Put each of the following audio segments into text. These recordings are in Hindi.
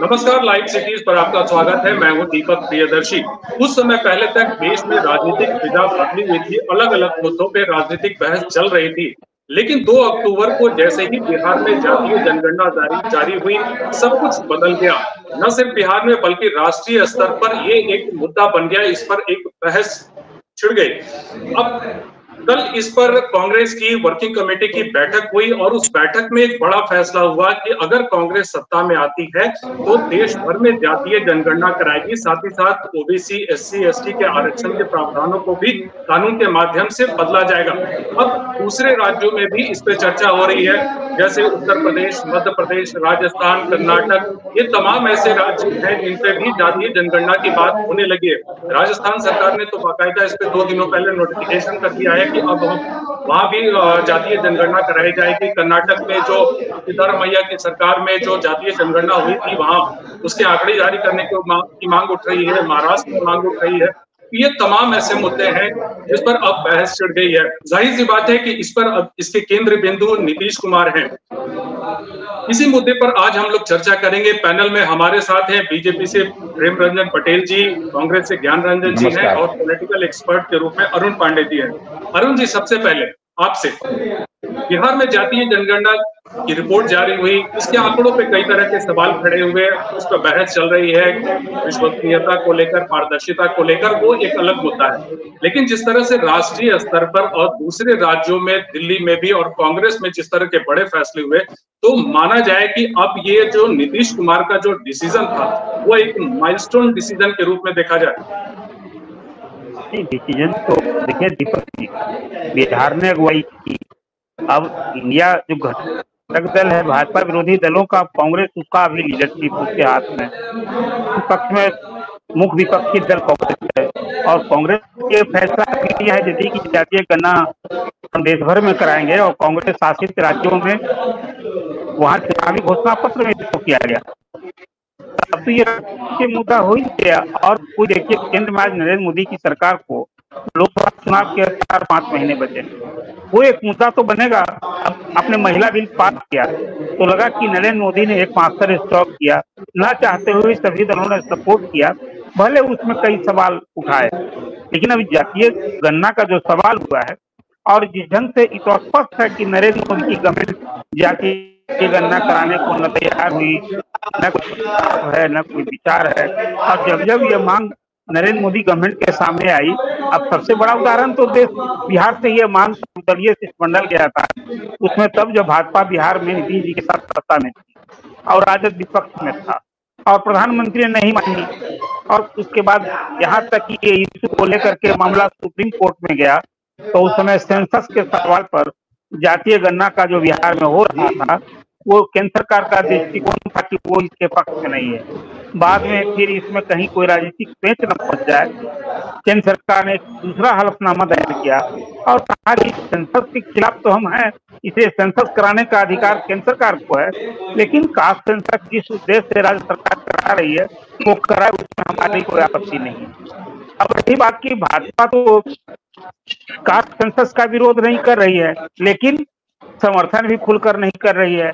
नमस्कार लाइव सिटीज़ पर आपका स्वागत है। मैं हूँ दीपक प्रियदर्शी। कुछ समय पहले तक देश में राजनीतिक विधा बदली हुई थी। अलग अलग मुद्दों पे राजनीतिक बहस चल रही थी। लेकिन 2 अक्टूबर को जैसे ही बिहार में जातीय जनगणना जारी जारी हुई, सब कुछ बदल गया। न सिर्फ़ बिहार में, बल्कि राष्ट्रीय स्तर पर ये एक मुद्दा बन गया। इस पर एक बहस छिड़ गई। अब कल इस पर कांग्रेस की वर्किंग कमेटी की बैठक हुई और उस बैठक में एक बड़ा फैसला हुआ कि अगर कांग्रेस सत्ता में आती है तो देश भर में जातीय जनगणना कराएगी। साथ ही साथ ओबीसी, एससी, एसटी के आरक्षण के प्रावधानों को भी कानून के माध्यम से बदला जाएगा। अब दूसरे राज्यों में भी इस पर चर्चा हो रही है, जैसे उत्तर प्रदेश, मध्य प्रदेश, राजस्थान, कर्नाटक। ये तमाम ऐसे राज्य हैं जिन पे भी जातीय जनगणना की बात होने लगी है। राजस्थान सरकार ने तो बाकायदा इस पे दो दिनों पहले नोटिफिकेशन कर दिया है कि अब वहाँ भी जातीय जनगणना कराई जाएगी। कर्नाटक में जो सिद्धारमैया की सरकार में जो जातीय जनगणना हुई थी वहाँ, उसके आंकड़े जारी करने की मांग उठ रही है, महाराष्ट्र की मांग उठ रही है। ये तमाम ऐसे मुद्दे हैं जिस पर अब बहस चढ़ गई है। ज़ाहिर सी बात है कि इस पर अब इसके केंद्र बिंदु नीतीश कुमार हैं। इसी मुद्दे पर आज हम लोग चर्चा करेंगे। पैनल में हमारे साथ हैं बीजेपी से प्रेम रंजन पटेल जी कांग्रेस से ज्ञान रंजन जी हैं और पॉलिटिकल एक्सपर्ट के रूप में अरुण पांडे जी हैं। अरुण जी सबसे पहले आपसे। बिहार में जातीय जनगणना की रिपोर्ट जारी हुई। इसके आंकड़ों पे कई तरह के सवाल खड़े हुए उस पर बहस चल रही है। विश्वसनीयता को लेकर, पारदर्शिता को लेकर वो एक अलग मुद्दा है। लेकिन जिस तरह से राष्ट्रीय स्तर पर और दूसरे राज्यों में, दिल्ली में भी और कांग्रेस में जिस तरह के बड़े फैसले हुए तो माना जाए कि अब ये जो नीतीश कुमार का जो डिसीज़न था, वो एक माइलस्टोन डिसीज़न के रूप में देखा जाए। डिसीज़न तो देखिए दीपक जी, बिहार में अगुवाई की अब इंडिया जो घटक दल है, भाजपा विरोधी दलों का, कांग्रेस, उसका अभी लीडरशिप उसके हाथ में विपक्ष में मुख्य विपक्षी दल कांग्रेस है। और कांग्रेस के फैसला है यदि की जातीय गणना हम देश भर में कराएँगे और कांग्रेस शासित राज्यों में वहाँ चुनावी घोषणा पत्र में इसको किया गया। अब तो ये मुद्दा हो ही गया। और कोई देखिए, केंद्र में आज नरेंद्र मोदी की सरकार को लोकसभा चुनाव के चार पाँच महीने बचे। वो एक मुद्दा तो बनेगा अपने महिला बिल पास किया तो लगा कि नरेंद्र मोदी ने एक मास्टर स्टॉक किया। न चाहते हुए सभी दलों ने सपोर्ट किया, भले उसमें कई सवाल उठाए, लेकिन अभी जातीय गणना का जो सवाल हुआ है, और जिस ढंग से इतना स्पष्ट है कि नरेंद्र मोदी की गवर्नमेंट जातीय गणना कराने को न तैयार हुई, न कोई है, न कोई विचार है, और जब जब ये मांग नरेंद्र मोदी गवर्नमेंट के सामने आई। अब सबसे बड़ा उदाहरण तो देश बिहार से ये मांग दलीय शिष्टमंडल गया था। उसमें तब जब भाजपा बिहार में नीतीश जी के साथ सत्ता में थी और राजद विपक्ष में था और प्रधानमंत्री ने नहीं मानी और उसके बाद यहाँ तक कि ये इश्यू को लेकर के मामला सुप्रीम कोर्ट में गया तो उस समय सेंसस के सवाल पर जातीय गणना का जो बिहार में हो रहा था वो केंद्र सरकार का दृष्टिकोण था कि वो इसके पक्ष नहीं है। बाद में फिर इसमें कहीं कोई राजनीतिक पेच न पहुँच जाए केंद्र सरकार ने दूसरा हलफनामा दायर किया और कहा कि सेंसस के खिलाफ तो हम हैं, इसे सेंसस कराने का अधिकार केंद्र सरकार को है, लेकिन कास्ट सेंसस जिस उद्देश्य से राज्य सरकार करा रही है, वो कराए उसमें हमारी कोई आपत्ति नहीं है। अब रही बात की भाजपा तो कास्ट सेंसस का विरोध नहीं कर रही है, लेकिन समर्थन भी खुलकर नहीं कर रही है।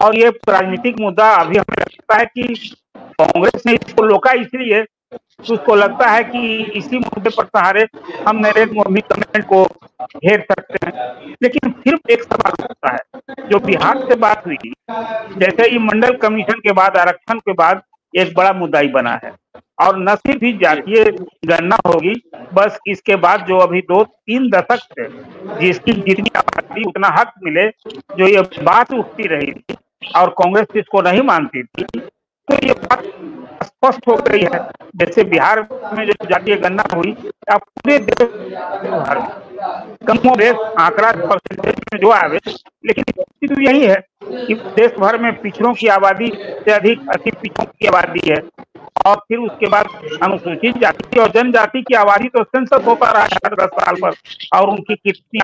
और ये राजनीतिक मुद्दा अभी हमें लगता है कि कांग्रेस ने इसको रोका, इसलिए उसको लगता है कि इसी मुद्दे पर सहारे हम नरेंद्र मोदी गवर्नमेंट को घेर सकते हैं। लेकिन फिर एक सवाल उठता है, जो बिहार से बात हुई, जैसे ही मंडल कमीशन के बाद, आरक्षण के बाद एक बड़ा मुद्दा ही बना है। और न सिर्फ़ ही जातीय गणना होगी, बस इसके बाद जो अभी दो, तीन दशक से जिसकी जितनी आबादी, उतना हक मिले, जो ये बात उठती रही थी और कांग्रेस इसको नहीं मानती थी तो ये बात स्पष्ट हो गई है। जैसे बिहार में जो जातीय गणना हुई, अब पूरे देश कम देश आंकड़ा परसेंटेज में जो आवे, लेकिन तो यही है कि देश भर में पिछड़ों की आबादी से अधिक, अति पिछड़ों की आबादी है। और फिर उसके बाद अनुसूचित जाति और जनजाति की आबादी तो सेंसस होता रहा है हर दस साल पर। और उनकी कितनी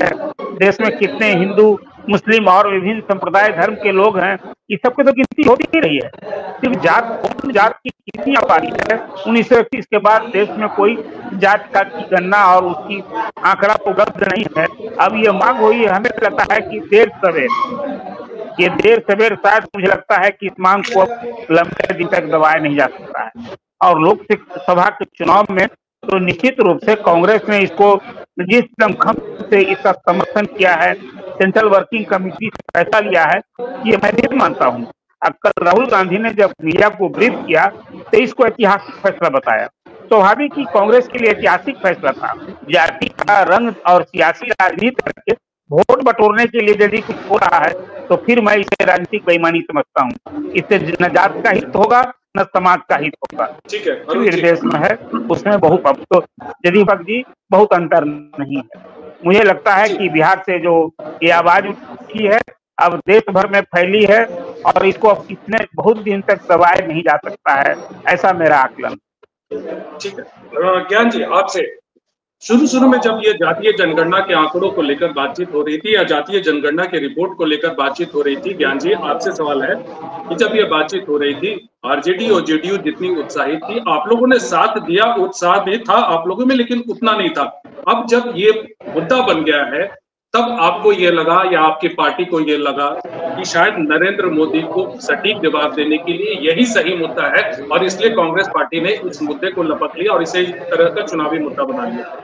है, देश में कितने हिंदू, मुस्लिम और विभिन्न संप्रदाय, धर्म के लोग हैं, ये सबकी तो गिनती होती ही रही है। सिर्फ़ जात जात की कितनी आबादी है उन्नीस सौ इक्कीस के बाद देश में कोई जात का की गणना और उसकी आंकड़ा उपलब्ध नहीं है। अब ये मांग हुई, हमें लगता है कि देर सवेर ये देर सवेर शायद मुझे लगता है कि इस मांग को लंबे दिन तक दबाया नहीं जा सकता है। और लोक सभा के चुनाव में तो निश्चित रूप से कांग्रेस ने इसको जिस दमखम से इसका समर्थन किया है सेंट्रल वर्किंग कमेटी से फैसला लिया है, ये मैं नहीं मानता हूँ। अब कल राहुल गांधी ने जब मीडिया को ब्रीफ किया तो इसको ऐतिहासिक फैसला बताया। स्वाभाविक ही कांग्रेस के लिए ऐतिहासिक फैसला था। जाति का, रंग और सियासी राजनीति करके वोट बटोरने के लिए यदि कुछ हो रहा है तो फिर मैं इसे राजनीतिक बेईमानी समझता हूँ। इससे न जात का हित होगा न समाज का हित होगा। ठीक है निर्देश में है उसमें बहुत तो यदि भक्त जी बहुत अंतर नहीं है। मुझे लगता है कि बिहार से जो ये आवाज़ उठी है अब देश भर में फैली है और इसको अब कितने बहुत दिन तक दबाया नहीं जा सकता है ऐसा मेरा आकलन। ठीक है। ज्ञान जी आपसे शुरू शुरू में जब ये जातीय जनगणना के आंकड़ों को लेकर बातचीत हो रही थी या जातीय जनगणना के रिपोर्ट को लेकर बातचीत हो रही थी ज्ञान जी आपसे सवाल है कि जब ये बातचीत हो रही थी, आरजेडी और जेडीयू जितनी उत्साहित थी, आप लोगों ने साथ दिया, उत्साह भी था आप लोगों में, लेकिन उतना नहीं था। अब जब ये मुद्दा बन गया है तब आपको ये लगा या आपकी पार्टी को ये लगा कि शायद नरेंद्र मोदी को सटीक जवाब देने के लिए यही सही मुद्दा है और इसलिए कांग्रेस पार्टी ने इस मुद्दे को लपक लिया और इसे तरह का चुनावी मुद्दा बना लिया।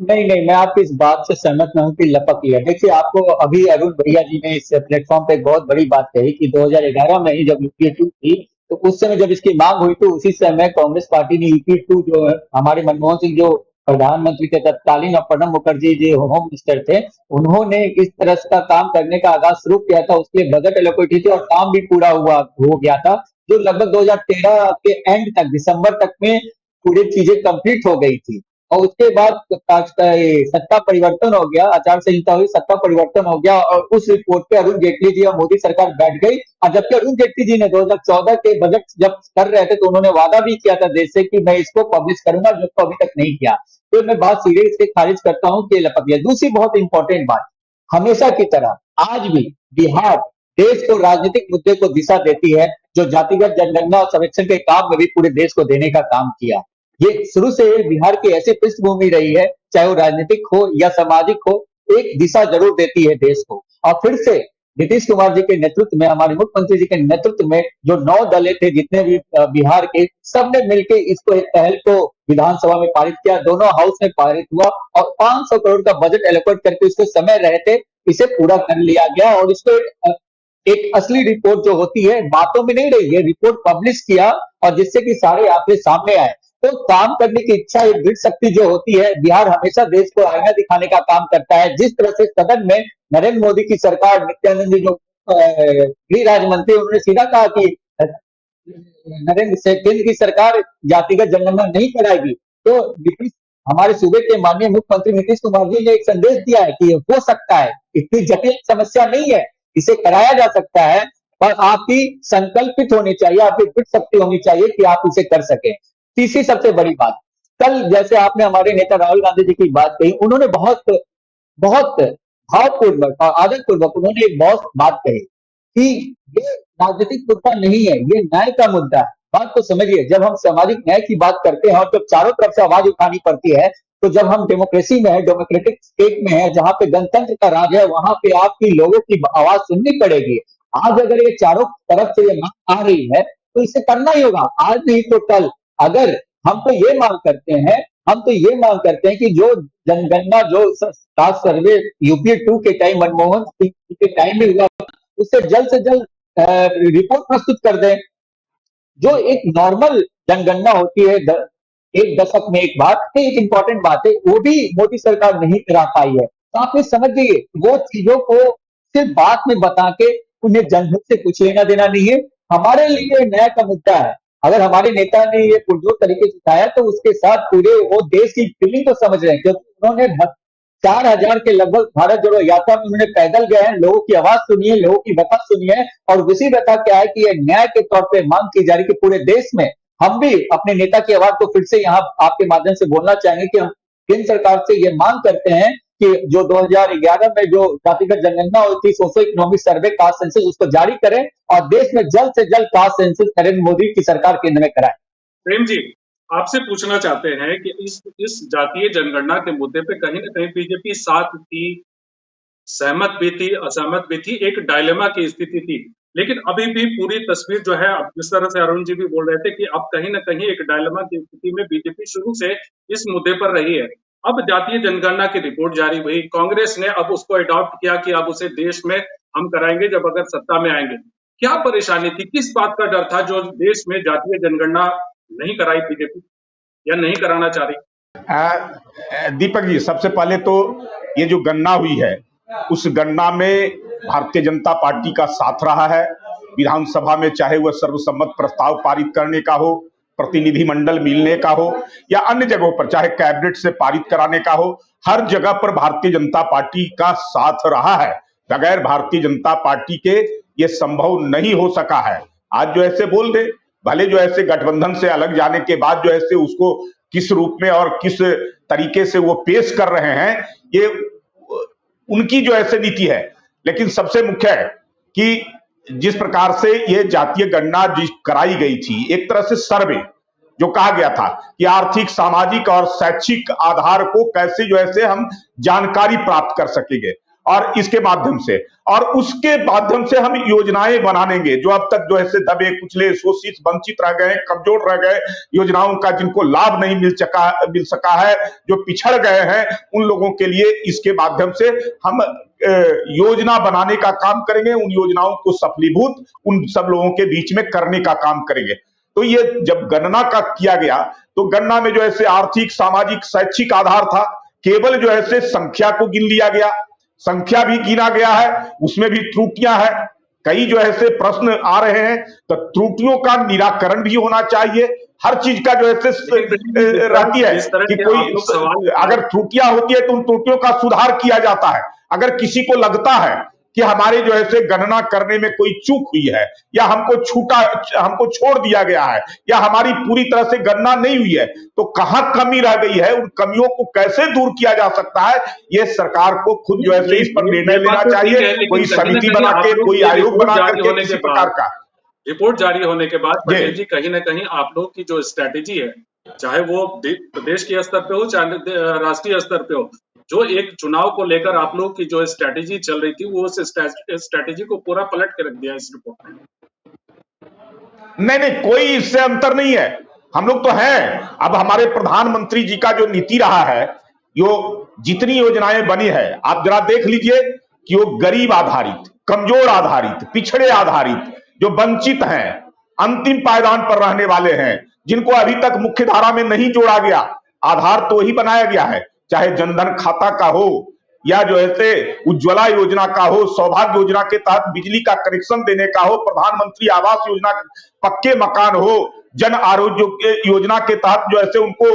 नहीं नहीं, मैं आपकी इस बात से सहमत नहीं हूँ कि लपक लिया। देखिए, आपको अभी अरुण भैया जी ने इस प्लेटफॉर्म पे बहुत बड़ी बात कही कि 2011 में ही जब यूपीए टू थी तो उस समय जब इसकी मांग हुई तो उसी समय कांग्रेस पार्टी ने यूपीए टू जो हमारे मनमोहन सिंह जो प्रधानमंत्री के तत्कालीन और प्रणब मुखर्जी जी, होम मिनिस्टर थे, उन्होंने इस तरह का काम करने का आगाज़ शुरू किया था, उसके बजट एलोकेट थी और काम भी पूरा हुआ, हो गया था, जो लगभग 2013 के एंड तक, दिसंबर तक में पूरी चीज़ें कंप्लीट हो गई थी। और उसके बाद सत्ता परिवर्तन हो गया, आचार संहिता हुई, सत्ता परिवर्तन हो गया, और उस रिपोर्ट पे अरुण जेटली जी और मोदी सरकार बैठ गई। और जबकि अरुण जेटली जी ने 2014 के बजट जब कर रहे थे तो उन्होंने वादा भी किया था देश से कि मैं इसको पब्लिश करूँगा, जो तो अभी तक नहीं किया। तो मैं बात सीरियस से खारिज करता हूँ कि लपक गया। दूसरी बहुत इंपॉर्टेंट बात, हमेशा की तरह आज भी बिहार देश को राजनीतिक मुद्दे को दिशा देती है, जो जातिगत जनगणना और सर्वेक्षण के काम में भी पूरे देश को देने का काम किया। ये शुरू से बिहार की ऐसी पृष्ठभूमि रही है, चाहे वो राजनीतिक हो या सामाजिक हो, एक दिशा ज़रूर देती है देश को। और फिर से नीतीश कुमार जी के नेतृत्व में, हमारे मुख्यमंत्री जी के नेतृत्व में जो नौ दलें थे, जितने भी बिहार के, सबने मिलकर इसको एक पहल को विधानसभा में पारित किया। दोनों हाउस में पारित हुआ और 500 करोड़ का बजट एलोकेट करके उसको समय रहते इसे पूरा कर लिया गया और इसको एक असली रिपोर्ट जो होती है, बातों में नहीं रही, ये रिपोर्ट पब्लिश किया और जिससे कि सारे आंकड़े सामने आए। तो काम करने की इच्छा एक दृढ़ शक्ति जो होती है, बिहार हमेशा देश को आईना दिखाने का काम करता है। जिस तरह से सदन में नरेंद्र मोदी की सरकार, नित्यानंद जी जो गृह राज्य मंत्री, उन्होंने सीधा कहा कि नरेंद्र से केंद्र की सरकार जातिगत जनगणना नहीं कराएगी। तो नीतीश, हमारे सूबे के माननीय मुख्यमंत्री नीतीश कुमार जी ने एक संदेश दिया है कि हो सकता है, इतनी जटिल समस्या नहीं है, इसे कराया जा सकता है, पर आपकी संकल्पित होनी चाहिए, आपकी दृढ़ शक्ति होनी चाहिए कि आप उसे कर सकें। तीसरी सबसे बड़ी बात। कल जैसे आपने हमारे नेता राहुल गांधी जी की बात कही, उन्होंने बहुत बहुत भावपूर्वक और आदरपूर्वक उन्होंने एक बहुत बात कही कि ये राजनीतिक मुद्दा नहीं है, ये न्याय का मुद्दा है। बात को समझिए, जब हम सामाजिक न्याय की बात करते हैं और जब चारों तरफ़ से आवाज़ उठानी पड़ती है तो जब हम डेमोक्रेसी में है डेमोक्रेटिक स्टेट में है, जहाँ पे गणतंत्र का राज है, वहाँ पे आपकी लोगों की आवाज़ सुननी पड़ेगी। आज अगर ये चारों तरफ़ से ये मांग आ रही है तो इसे करना ही होगा। आज नहीं तो कल। अगर हम तो ये मांग करते हैं हम तो ये मांग करते हैं कि जो जनगणना जो खास सर्वे यूपीए टू के टाइम मनमोहन सिंह के टाइम में हुआ उससे जल्द से जल्द रिपोर्ट प्रस्तुत कर दें। जो एक नॉर्मल जनगणना होती है द, एक दशक में एक बार एक इंपॉर्टेंट बात है वो भी मोदी सरकार नहीं करा पाई है। तो आप ये समझिए वो चीज़ों को सिर्फ़ बात में बता के उन्हें जनहित से कुछ लेना देना नहीं है। हमारे लिए नया का मुद्दा है अगर हमारे नेता ने ये पुरजोर तरीके से उठाया तो उसके साथ पूरे वो देश की फीलिंग को समझ रहे हैं। क्योंकि उन्होंने चार हज़ार के लगभग भारत जोड़ो यात्रा में उन्होंने पैदल गए हैं, लोगों की आवाज़ सुनिए लोगों की व्यथा सुनिए और उसी व्यथा क्या है कि यह न्याय के तौर पर मांग की जा रही कि पूरे देश में हम भी अपने नेता की आवाज़ को फिर से यहाँ आपके माध्यम से बोलना चाहेंगे कि हम केंद्र सरकार से ये मांग करते हैं कि जो 2011 में जो जातिगत जनगणना हुई थी socio economic survey caste census उसको जारी करें और देश में जल्द से जल्द कास्ट सेंसस नरेंद्र मोदी की सरकार केंद्र में कराए। प्रेम जी, आपसे पूछना चाहते हैं कि इस इस जातीय जनगणना के मुद्दे पे कहीं ना कहीं बीजेपी साथ थी, सहमत भी थी, असहमत भी थी, एक डायलेमा की स्थिति थी। लेकिन अभी भी पूरी तस्वीर जो है जिस तरह से अरुण जी भी बोल रहे थे कि अब कहीं ना कहीं एक डायलेमा की स्थिति में बीजेपी शुरू से इस मुद्दे पर रही है। अब जातीय जनगणना की रिपोर्ट जारी हुई। कांग्रेस ने अब उसको अडॉप्ट किया कि अब उसे देश में हम कराएँगे जब अगर सत्ता में आएँगे। क्या परेशानी थी? किस बात का डर था जो देश में जातीय जनगणना नहीं कराई बीजेपी? या नहीं कराना चाह रही? दीपक जी, सबसे पहले तो ये जो गणना हुई है, उस गणना में भारतीय जनता पार्टी का साथ रहा है। विधानसभा में चाहे वह सर्वसम्मत प्रस्ताव पारित करने का हो प्रतिनिधि मंडल मिलने का हो या अन्य जगहों पर, चाहे कैबिनेट से पारित कराने का हो, हर जगह पर भारतीय जनता पार्टी का साथ रहा है। बगैर भारतीय जनता पार्टी के ये संभव नहीं हो सका है। आज जो ऐसे बोल दे, भले जो ऐसे गठबंधन से अलग जाने के बाद जो ऐसे उसको किस रूप में और किस तरीके से वो पेश कर रहे हैं, ये उनकी जो ऐसे नीति है, लेकिन सबसे मुख्य है कि जिस प्रकार से ये जातीय गणना कराई गई थी, एक तरह से सर्वे जो कहा गया था कि आर्थिक, सामाजिक और शैक्षिक आधार को कैसे जो है हम जानकारी प्राप्त कर सकेंगे और इसके माध्यम से। और उसके माध्यम से हम योजनाएँ बनानेंगे जो अब तक जो है दबे, कुचले, शोषित, वंचित रह गए, कमज़ोर रह गए, योजनाओं का जिनको लाभ नहीं मिल सका मिल सका है, जो पिछड़ गए हैं, उन लोगों के लिए इसके माध्यम से हम योजना बनाने का काम करेंगे उन योजनाओं को सफलीभूत उन सब लोगों के बीच में करने का काम करेंगे। तो ये जब गणना का किया गया तो गणना में जो है आर्थिक सामाजिक शैक्षिक आधार था केवल जो है संख्या को गिन लिया गया संख्या भी गिना गया है उसमें भी त्रुटियाँ है। कई जो है प्रश्न आ रहे हैं तो त्रुटियों का निराकरण भी होना चाहिए। हर चीज़ का जो है रहती है कि कोई अगर त्रुटियाँ होती है तो उन त्रुटियों का सुधार किया जाता है। अगर किसी को लगता है कि हमारे जो है गणना करने में कोई चूक हुई है या हमको छूटा हमको छोड़ दिया गया है या हमारी पूरी तरह से गणना नहीं हुई है तो कहाँ कमी रह गई है उन कमियों को कैसे दूर किया जा सकता है ये सरकार को खुद जो है इस पर निर्णय लेना तो चाहिए कोई समिति बना के कोई आयोग बना करके किसी प्रकार का। रिपोर्ट जारी होने के बाद पटेल जी कहीं ना कहीं आप लोग की जो स्ट्रेटेजी है चाहे वो प्रदेश के स्तर पे हो चाहे राष्ट्रीय स्तर पे हो जो एक चुनाव को लेकर आप लोग की जो स्ट्रेटेजी चल रही थी, वो उस स्ट्रेटेजी को पूरा पलट के रख दिया इस रिपोर्ट में नहीं नहीं, कोई इससे अंतर नहीं है। हम लोग तो हैं। अब हमारे प्रधानमंत्री जी का जो नीति रहा है जो जितनी योजनाएँ बनी है, आप जरा देख लीजिए कि वो गरीब आधारित, कमज़ोर आधारित, पिछड़े आधारित, जो वंचित हैं, अंतिम पायदान पर रहने वाले हैं, जिनको अभी तक मुख्य धारा में नहीं जोड़ा गया, आधार तो ही बनाया गया है। चाहे जनधन खाता का हो या जो है उज्ज्वला योजना का हो, सौभाग्य योजना के तहत बिजली का कनेक्शन देने का हो, प्रधानमंत्री आवास योजना पक्के मकान हो, जन आरोग्य योजना के तहत जो है उनको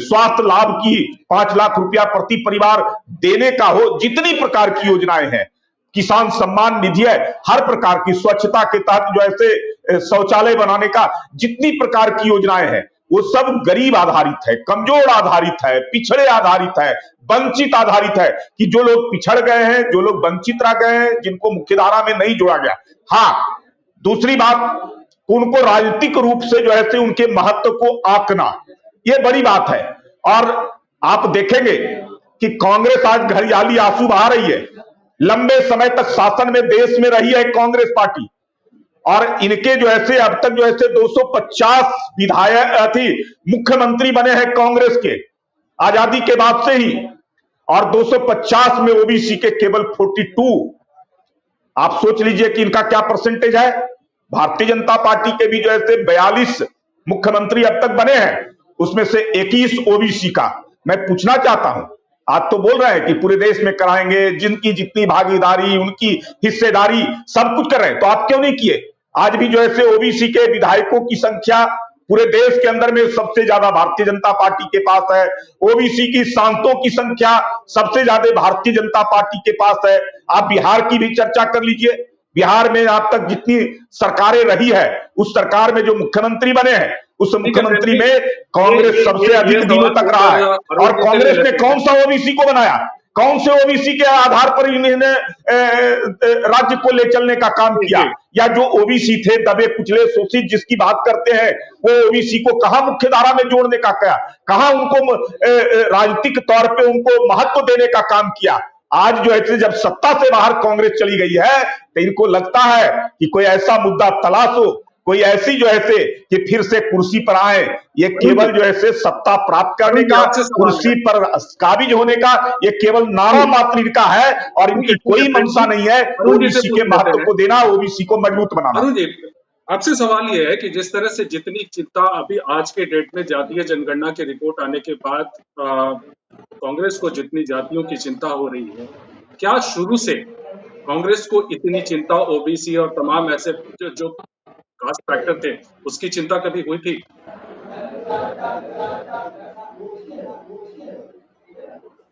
स्वास्थ्य लाभ की पाँच लाख रुपया प्रति परिवार देने का हो, जितनी प्रकार की योजनाएँ हैं। किसान सम्मान निधि है, हर प्रकार की स्वच्छता के तहत जो ऐसे शौचालय बनाने का जितनी प्रकार की योजनाएँ हैं। वो सब गरीब आधारित है, कमज़ोर आधारित है, पिछड़े आधारित है, वंचित आधारित है कि जो लोग पिछड़ गए हैं, जो लोग वंचित रह गए हैं, जिनको मुख्यधारा में नहीं जोड़ा गया। हाँ दूसरी बात, उनको राजनीतिक रूप से जो है उनके महत्व को आंकना, ये बड़ी बात है। और आप देखेंगे कि कांग्रेस आज घरियाली आँसू बहा रही है। लंबे समय तक शासन में, देश में रही है कांग्रेस पार्टी। और इनके जो ऐसे अब तक जो ऐसे 250 विधायक थी, मुख्यमंत्री बने हैं कांग्रेस के, आज़ादी के बाद से ही। और 250 में ओबीसी के केवल 42 आप सोच लीजिए कि इनका क्या परसेंटेज है? भारतीय जनता पार्टी के भी जो ऐसे बयालीस मुख्यमंत्री अब तक बने हैं, उसमें से 21 ओबीसी का। मैं पूछना चाहता हूँ, आज तो बोल रहे हैं कि पूरे देश में कराएँगे, जिनकी जितनी भागीदारी, उनकी हिस्सेदारी, सब कुछ कर रहे हैं तो आप क्यों नहीं किए? आज भी जो है ओबीसी के विधायकों की संख्या पूरे देश के अंदर में सबसे ज़्यादा भारतीय जनता पार्टी के पास है। ओबीसी की सांसदों की संख्या सबसे ज़्यादा भारतीय जनता पार्टी के पास है। आप बिहार की भी चर्चा कर लीजिए। बिहार में आप तक जितनी सरकारें रही है, उस सरकार में जो मुख्यमंत्री बने हैं, उस मुख्यमंत्री में कांग्रेस सबसे अधिक दिनों तक रहा है। और कांग्रेस ने कौन सा ओबीसी को बनाया? कौन से ओबीसी के आधार पर इन्होंने राज्य को ले चलने का काम किया? या जो ओबीसी थे दबे कुचले शोषित जिसकी बात करते हैं वो ओबीसी को कहा मुख्य धारा में जोड़ने का क्या? कहा उनको राजनीतिक तौर पे उनको महत्व देने का काम किया? आज जो है जब सत्ता से बाहर कांग्रेस चली गई है तो इनको लगता है कि कोई ऐसा मुद्दा तलाश हो कोई ऐसी जो है से कि फिर से कुर्सी पर आए ये केवल जो है से सत्ता प्राप्त करने का कुर्सी पर काबिज होने का ये केवल नारा मात्र इनका है और इनकी कोई मंशा नहीं है ओबीसी के महत्व को देना ओबीसी को मज़बूत बनाना। आपसे सवाल ये है कि जिस तरह से जितनी चिंता अभी आज के डेट में जातीय जनगणना की रिपोर्ट आने के बाद कांग्रेस को जितनी जातियों की चिंता हो रही है क्या शुरू से कांग्रेस को इतनी चिंता ओबीसी और तमाम ऐसे जो, जो कास्ट फैक्टर थे, उसकी चिंता कभी हुई थी?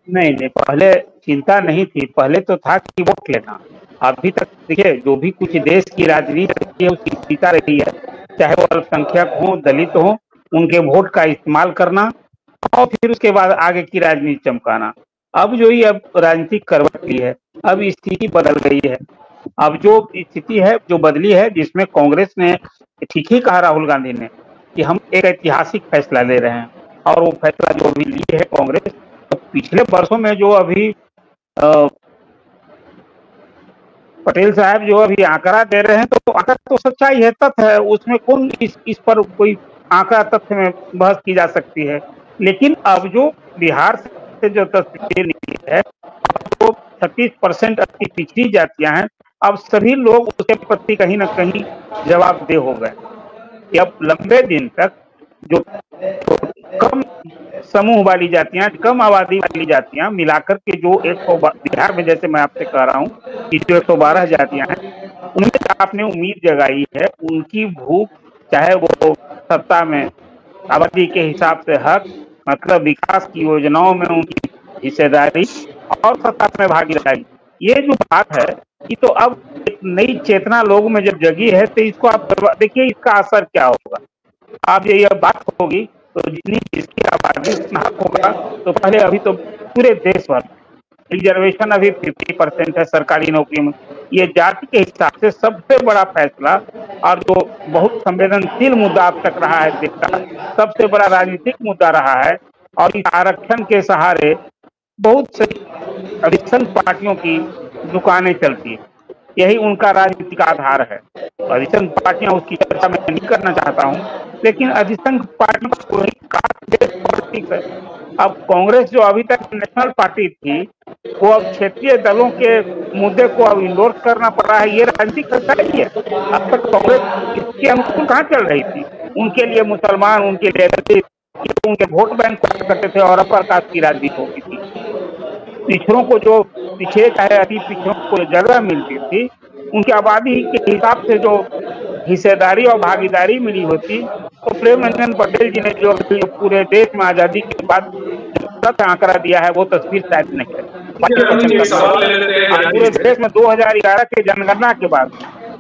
नहीं नहीं, पहले चिंता नहीं थी। पहले तो था कि वोट लेना अभी तक देखिए, जो भी कुछ देश की राजनीति है, उसकी चिंता रही है। चाहे वो अल्पसंख्यक हो, दलित हो, उनके वोट का इस्तेमाल करना और फिर उसके बाद आगे की राजनीति चमकाना। अब जो ही अब राजनीतिक करवट ली है, अब स्थिति बदल गई है। अब जो स्थिति है, जो बदली है, जिसमें कांग्रेस ने ठीक ही कहा राहुल गांधी ने कि हम एक ऐतिहासिक फैसला ले रहे हैं और वो फैसला जो अभी ली है कांग्रेस तो पिछले वर्षों में जो अभी पटेल साहब जो अभी आंकड़ा दे रहे हैं तो आंकड़ा तो सच्चाई है, तथ्य है, उसमें कौन इस इस पर कोई आंकड़ा तथ्य में बहस की जा सकती है? लेकिन अब जो बिहार से जो तस्वीर निकली है तो छत्तीस परसेंट अपनी पिछड़ी जातियाँ हैं अब सभी लोग उसके प्रति कहीं ना कहीं जवाबदेह हो गए। अब लंबे दिन तक जो तो कम समूह वाली जातियाँ, कम आबादी वाली जातियाँ मिलाकर के जो एक सौ बिहार में जैसे मैं आपसे कह रहा हूँ कि जो एक सौ बारह जातियाँ हैं, उनमें आपने उम्मीद जगाई है, उनकी भूख, चाहे वो सत्ता में आबादी के हिसाब से हक मतलब विकास की योजनाओं में उनकी हिस्सेदारी और सत्ता में भागीदारी। ये जो बात है तो अब नई चेतना लोगों में जब जगी है तो इसको आप देखिए इसका असर क्या होगा। आप ये बात होगी तो जितनी इसकी आबादी उतना होगा। तो पहले अभी तो पूरे देश भर रिजर्वेशन अभी 50 परसेंट है सरकारी नौकरी में। ये जाति के हिसाब से सबसे बड़ा फैसला और जो बहुत संवेदनशील मुद्दा अब तक रहा है देश का सबसे बड़ा राजनीतिक मुद्दा रहा है और इस आरक्षण के सहारे बहुत से अधिकतर पार्टियों की दुकानें चलती है। यही उनका राजनीतिक आधार है। अधिसंघ पार्टियाँ उसकी चर्चा में नहीं करना चाहता हूँ, लेकिन अधिकतर पार्टियों है। अब कांग्रेस जो अभी तक नेशनल पार्टी थी, वो अब क्षेत्रीय दलों के मुद्दे को अब इंडोर्स करना पड़ रहा है, ये राजनीति राजनीतिक सच्चाई है। अब तक कांग्रेस इसके अनुकूल कहाँ चल रही थी? उनके लिए मुसलमान, उनके लिए उनके वोट बैंक करते थे और अपर कास्ट की राजनीति होती थी। पिछड़ों को जो पिछड़े चाहे अति पिछड़ों को जगह मिलती थी उनकी आबादी के हिसाब से जो हिस्सेदारी और भागीदारी मिली होती तो प्रेम रंजन पटेल जी ने जो पूरे देश में आज़ादी के बाद आंकड़ा दिया है वो तस्वीर शायद नहीं है। पूरे देश में 2011 के जनगणना के बाद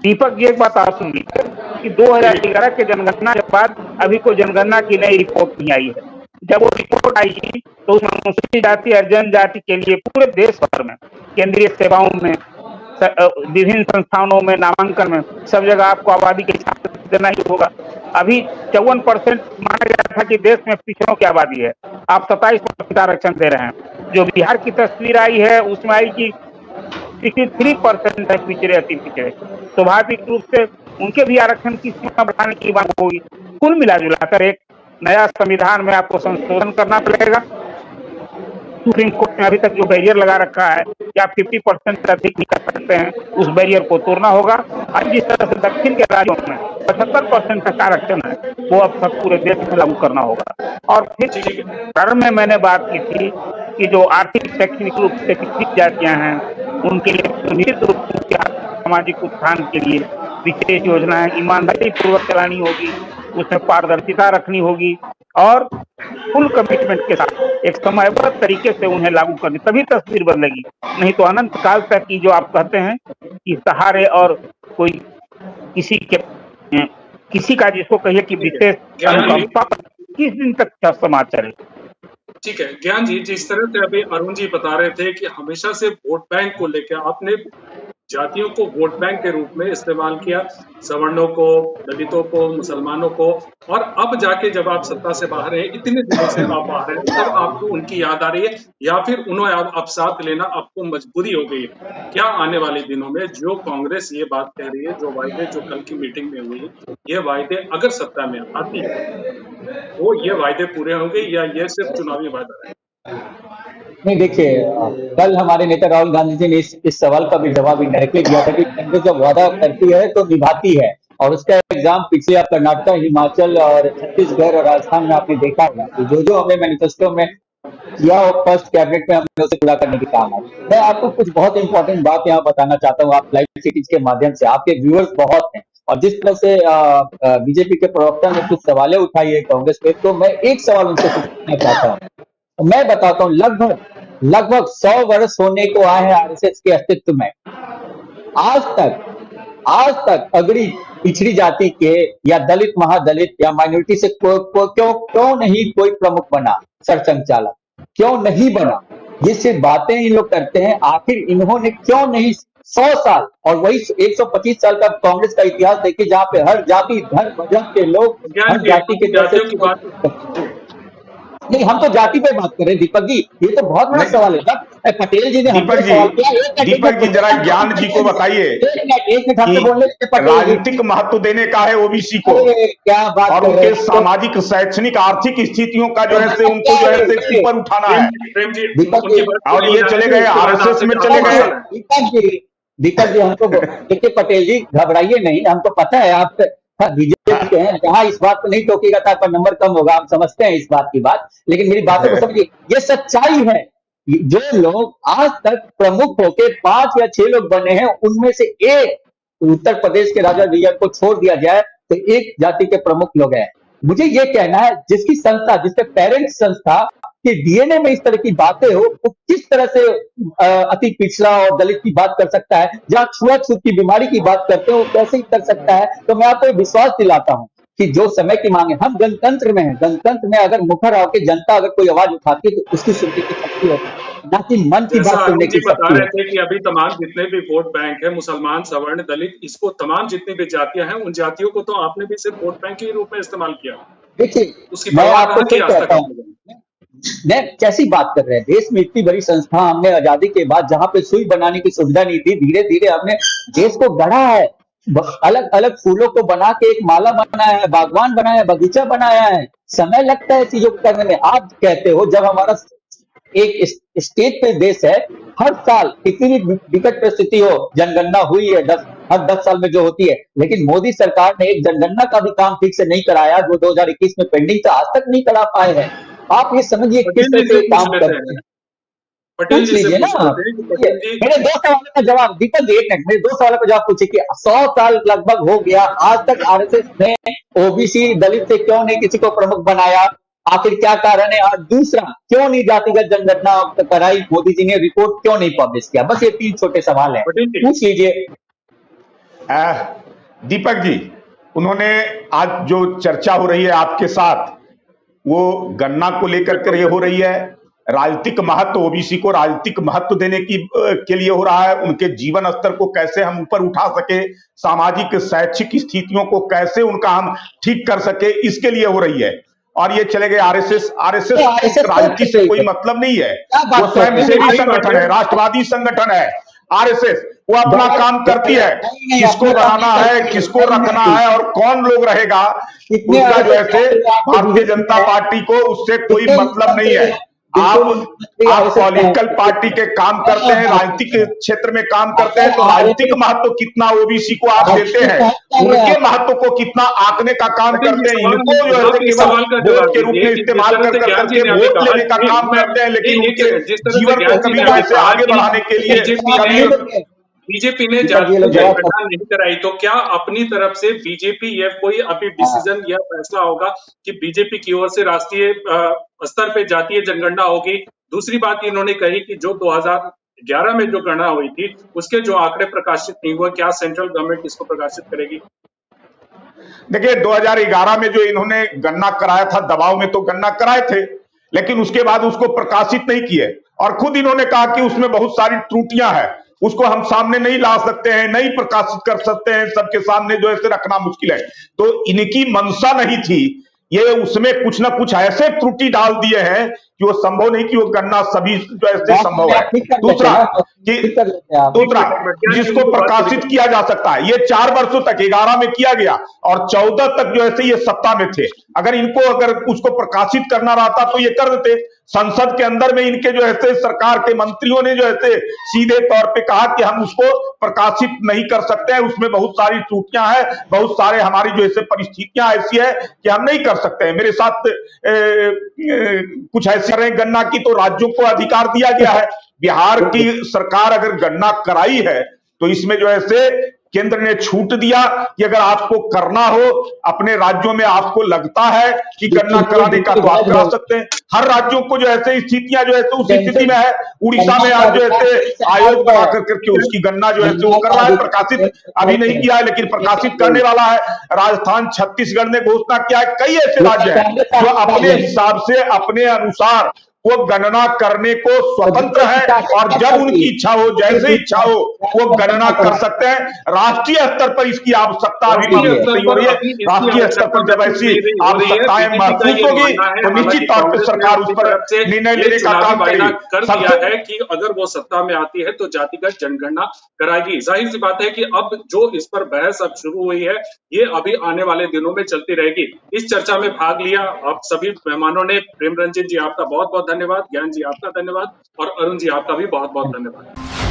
दीपक जी एक बात आप सुन लीजिए कि 2011 के जनगणना के बाद अभी कोई जनगणना की नई रिपोर्ट नहीं आई है। जब वो रिपोर्ट आई तो उसमें अनुसूचित जाति और जनजाति के लिए पूरे देश भर में, केंद्रीय सेवाओं में विभिन्न संस्थानों में, नामांकन में, सब जगह आपको आबादी के हिसाब से देना ही होगा। अभी चौवन परसेंट माना गया था कि देश में पिछड़ों की आबादी है। आप सत्ताईस परसेंट आरक्षण दे रहे हैं। जो बिहार की तस्वीर आई है, उसमें आई कि सिक्सटी थ्री परसेंट है पिछड़े अति पिछड़े। स्वाभाविक रूप से उनके भी आरक्षण की सीमा बढ़ाने की मांग होगी कुल मिला जुलाकर एक नया संविधान में आपको संशोधन करना पड़ेगा। सुप्रीम कोर्ट ने अभी तक जो बैरियर लगा रखा है, कि आप 50 परसेंट से अधिक नहीं कर सकते हैं, उस बैरियर को तोड़ना होगा। और जिस तरह से दक्षिण के राज्यों में पचहत्तर परसेंट तक आरक्षण है, वो अब तक पूरे देश में लागू करना होगा। और फिर प्रारंभ में मैंने बात की थी कि जो आर्थिक, शैक्षणिक रूप से पिछड़ी जातियाँ हैं, उनके लिए निश्चित रूप से सामाजिक उत्थान के लिए विशेष योजनाएँ, ईमानदारी पूर्वक चलानी होगी। उसमें पारदर्शिता रखनी होगी और फुल कमिटमेंट के साथ एक समयबद्ध तरीके से उन्हें लागू करनी तभी तस्वीर बदलेगी। नहीं तो अनंत काल तक की जो आप कहते हैं कि सहारे और कोई किसी के किसी का जिसको कहिए कि विशेष किस दिन तक समाज चले ठीक है ज्ञान जी जिस तरह से अभी अरुण जी बता रहे थे कि हमेशा से वोट बैंक को लेकर आपने जातियों को वोट बैंक के रूप में इस्तेमाल किया, सवर्णों को, दलितों को, मुसलमानों को, और अब जाके जब आप सत्ता से बाहर हैं, इतने दिनों से आप बाहर हैं, तब आपको उनकी याद आ रही है, या फिर उन्हें अब साथ लेना आपको मजबूरी हो गई है। क्या आने वाले दिनों में जो कांग्रेस ये बात कह रही है, जो वायदे जो कल की मीटिंग में हुई, ये वायदे अगर सत्ता में आती है, वो ये वायदे पूरे होंगे या ये सिर्फ़ चुनावी वायदा है नहीं देखिए कल हमारे नेता राहुल गांधी जी ने इस, इस सवाल का भी जवाब इंडायरेक्टली दिया था कि कांग्रेस जब वादा करती है तो निभाती है। और उसका एग्ज़ाम पिछले आप कर्नाटक हिमाचल और छत्तीसगढ़ और राजस्थान में आपने देखा होगा कि जो जो हमने मैनिफेस्टो में किया और फ़र्स्ट कैबिनेट में हमने उसे पूरा करने की काम है मैं आपको कुछ बहुत इंपॉर्टेंट बात यहाँ बताना चाहता हूँ आप लाइव सिटीज़ के माध्यम से। आपके व्यूअर्स बहुत हैं। और जिस तरह से बीजेपी के प्रवक्ता ने कुछ सवालें उठाई है कांग्रेस पे तो मैं एक सवाल उनसे पूछना चाहता हूँ। मैं बताता हूँ लगभग लगभग सौ वर्ष होने को आए हैं आरएसएस के अस्तित्व में। आज तक आज तक अगड़ी पिछड़ी जाति के या दलित महादलित या माइनॉरिटी से को, को, क्यों क्यों नहीं कोई प्रमुख बना सरसंघचालक क्यों नहीं बना? ये सिर्फ़ बातें इन लोग करते हैं। आखिर इन्होंने क्यों नहीं सौ साल और वही 125 साल का कांग्रेस का इतिहास देखिए जहाँ पे हर जाति धर्म के लोग हर जाति के नहीं हम तो जाति पे बात कर रहे हैं दीपक जी ये तो बहुत बड़ा सवाल है सर पटेल जी ने दीपक जी दीपक जी जरा ज्ञान जी को बताइए एक मिनट राजनीतिक महत्व देने का है ओबीसी को। क्या बात और उनके सामाजिक शैक्षणिक आर्थिक स्थितियों का जो है से उनको जो है से ऊपर उठाना है। दीपक जी और ये चले गए आरएसएस में चले गए। दीपक जी दीपक जी हमको देखिए पटेल जी घबराइए नहीं हमको पता है आप बीजेपी के हैं। जहाँ इस बात को नहीं टोकेगा था आपका नंबर कम होगा आप समझते हैं इस बात की बात। लेकिन मेरी बातों को समझिए ये सच्चाई है जो लोग आज तक प्रमुख होके पाँच या छह लोग बने हैं उनमें से एक उत्तर प्रदेश के राजा विजय को छोड़ दिया जाए तो एक जाति के प्रमुख लोग हैं। मुझे ये कहना है जिसकी संस्था जिसके पेरेंट्स संस्था कि डीएनए में इस तरह की बातें हो वो किस तरह से अति पिछड़ा और दलित की बात कर सकता है जहाँ छुआछूत की बीमारी की बात करते हो कैसे ही कर सकता है। तो मैं आपको विश्वास दिलाता हूँ कि जो समय की मांग हम गणतंत्र में हैं गणतंत्र में अगर मुखर आके जनता अगर कोई आवाज़ उठाती है तो उसकी सुनने की शक्ति होती ना कि मन की बात सुनने की बता रहे थे कि अभी तमाम जितने भी वोट बैंक है मुसलमान सवर्ण दलित इसको तमाम जितनी भी जातियाँ हैं उन जातियों को तो आपने भी सिर्फ़ वोट बैंक के रूप में इस्तेमाल किया। देखिए उसकी मैं आपको कहता हूँ? मैं कैसी बात कर रहे हैं? देश में इतनी बड़ी संस्था हमने आज़ादी के बाद जहाँ पे सुई बनाने की सुविधा नहीं थी धीरे धीरे हमने देश को गढ़ा है। अलग अलग फूलों को बना के एक माला बनाया है, बागवान बनाया है, बगीचा बनाया है। समय लगता है चीज़ों को करने में। आप कहते हो, जब हमारा एक स्टेट पे देश है, हर साल कितनी भी विकट परिस्थिति हो, जनगणना हुई है, दस, हर दस साल में जो होती है, लेकिन मोदी सरकार ने एक जनगणना का भी काम ठीक से नहीं कराया, जो 2021 में पेंडिंग था, आज तक नहीं करा पाए हैं। आप ये समझिए किस तरह से काम कर रहे हैं। पूछ लीजिए ना। मेरे दो सवालों का जवाब दीपक जी एक मिनट मेरे दो सवालों का जवाब पूछे कि सौ साल लगभग हो गया आज तक आरएसएस ने ओबीसी दलित से क्यों नहीं किसी को प्रमुख बनाया? आखिर क्या कारण है? और दूसरा क्यों नहीं जातिगत जनगणना कराई? मोदी जी ने रिपोर्ट क्यों नहीं पब्लिश किया? बस ये तीन छोटे सवाल है। पूछ लीजिए। दीपक जी उन्होंने आज जो चर्चा हो रही है आपके साथ वो गन्ना को लेकर कर ये हो रही है। राजनीतिक महत्व ओबीसी को राजनीतिक महत्व देने की के लिए हो रहा है। उनके जीवन स्तर को कैसे हम ऊपर उठा सके सामाजिक शैक्षिक स्थितियों को कैसे उनका हम ठीक कर सके इसके लिए हो रही है। और ये चले गए आरएसएस। आरएसएस राजनीति से कोई मतलब नहीं है। वो स्वयं सेवी संगठन है राष्ट्रवादी संगठन है। आरएसएस वो अपना काम करती है। किसको बनाना है किसको रखना है और कौन लोग रहेगा उसका जो है भारतीय जनता पार्टी को उससे कोई मतलब नहीं है। आप आप पॉलिटिकल पार्टी के काम करते हैं राजनीतिक क्षेत्र में काम करते हैं तो राजनीतिक महत्व कितना ओबीसी को आप देते हैं? उनके महत्व को कितना आंकने का काम करते हैं? इनको जो है केवल वोट के रूप में इस्तेमाल कर करके वोट लेने का काम करते हैं लेकिन उनके जीवन को कभी ऐसे आगे बढ़ाने के लिए बीजेपी ने घटना नहीं कराई तो क्या अपनी तरफ़ से बीजेपी ये कोई अभी डिसीज़न या फैसला होगा कि बीजेपी की ओर से राष्ट्रीय स्तर पे जातीय जनगणना होगी। दूसरी बात इन्होंने कही कि जो 2011 में जो गणना हुई थी, उसके जो आंकड़े प्रकाशित नहीं हुए, क्या सेंट्रल गवर्नमेंट इसको प्रकाशित करेगी? देखिए 2011 में जो इन्होंने गणना कराया था, दबाव में तो गणना कराए थे, लेकिन उसके बाद उसको प्रकाशित नहीं किए। और खुद इन्होंने कहा कि उसमें बहुत सारी त्रुटियाँ हैं। उसको हम सामने नहीं ला सकते हैं, नहीं प्रकाशित कर सकते हैं, सबके सामने जो है रखना मुश्किल है। तो इनकी मंशा नहीं थी ये उसमें कुछ ना कुछ ऐसे त्रुटि डाल दिए हैं कि वो संभव नहीं कि वो गन्ना सभी जो ऐसे संभव है। दूसरा कि दूसरा जिसको प्रकाशित किया जा सकता है ये चार वर्षों तक ग्यारह में किया गया और चौदह तक जो ऐसे ये सत्ता में थे। अगर इनको अगर उसको प्रकाशित करना रहता तो ये कर देते। संसद के अंदर में इनके जो है सरकार के मंत्रियों ने जो है सीधे तौर पे कहा कि हम उसको प्रकाशित नहीं कर सकते हैं उसमें बहुत सारी त्रुटियाँ हैं बहुत सारे हमारी जो है परिस्थितियाँ ऐसी है कि हम नहीं कर सकते हैं। मेरे साथ ए, ए, कुछ ऐसे रहे गन्ना की तो राज्यों को अधिकार दिया गया है। बिहार की सरकार अगर गन्ना कराई है तो इसमें जो है केंद्र ने छूट दिया कि अगर आपको करना हो अपने राज्यों में आपको लगता है कि गन्ना कराने का तो आप करा सकते हैं। हर राज्यों को जो ऐसे स्थितियाँ जो है उस स्थिति में है। उड़ीसा में आज जो है आयोग बना कर करके उसकी गन्ना जो है वो कर रहा है। प्रकाशित अभी नहीं किया है लेकिन प्रकाशित करने वाला है। राजस्थान छत्तीसगढ़ ने घोषणा किया है। कई ऐसे राज्य है जो अपने हिसाब से अपने अनुसार वो गणना करने को स्वतंत्र है और जब उनकी इच्छा हो जैसे इच्छा हो वो गणना कर सकते हैं। राष्ट्रीय स्तर पर इसकी आवश्यकता अभी नहीं हो। रही है राष्ट्रीय स्तर पर जब ऐसी आवश्यकताएँ महसूस होगी तो निश्चित तौर पर सरकार उस पर निर्णय लेने का काम कर दिया है कि अगर वो सत्ता में आती है तो जातिगत जनगणना कराएगी। ज़ाहिर सी बात है कि अब जो इस पर बहस अब शुरू हुई है ये अभी आने वाले दिनों में चलती रहेगी। इस चर्चा में भाग लिया आप सभी मेहमानों ने। प्रेम रंजन जी आपका बहुत बहुत धन्यवाद। ज्ञान जी आपका धन्यवाद। और अरुण जी आपका भी बहुत बहुत धन्यवाद।